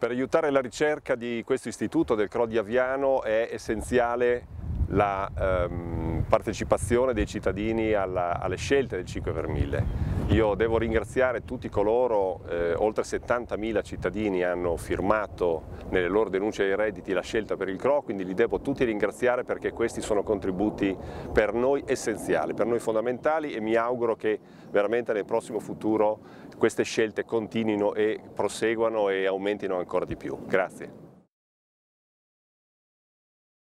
Per aiutare la ricerca di questo istituto del CRO di Aviano è essenziale la ehm, partecipazione dei cittadini alla, alle scelte del 5 per 1000. Io devo ringraziare tutti coloro, eh, oltre 70.000 cittadini hanno firmato nelle loro denunce ai redditi la scelta per il CRO, quindi li devo tutti ringraziare perché questi sono contributi per noi essenziali, per noi fondamentali e mi auguro che veramente nel prossimo futuro queste scelte continuino e proseguano e aumentino ancora di più. Grazie.